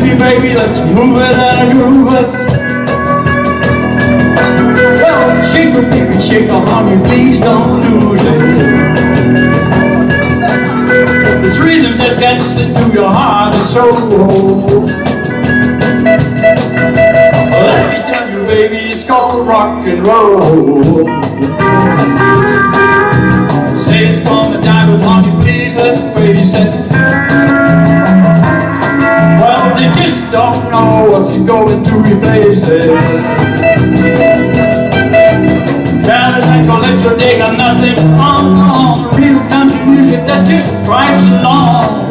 baby, let's move it and groove it. Well, shake it, baby, shake it, honey, please don't lose it. This rhythm that gets into your heart and soul. Let me tell you, baby, it's called rock and roll. Say it's gonna die, but honey, please let the face it. Don't know what's going to replace it. Dallas and Calypso, they got nothing on, on real country music that just drives along.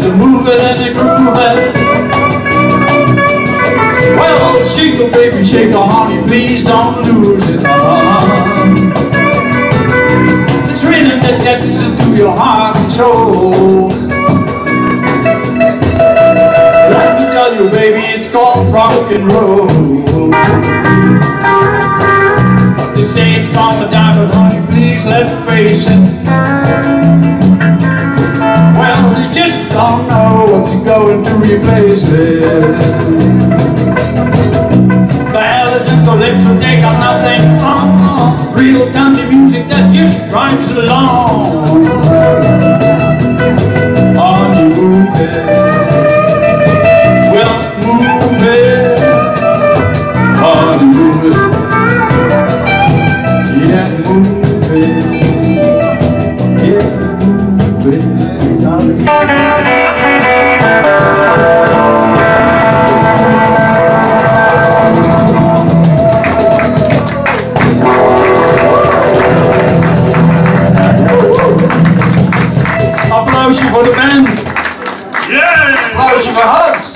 Move it and groove it. Well, shake it, baby, shake it, honey, please don't lose it. It's rhythm that gets into your heart and soul. Let me tell you, baby, it's called rock and roll. They say it's gonna die, but honey, please let's face it. What's going to replace it. And calypso, they got nothing on. Real country music that just drives along. applaus voor Hans.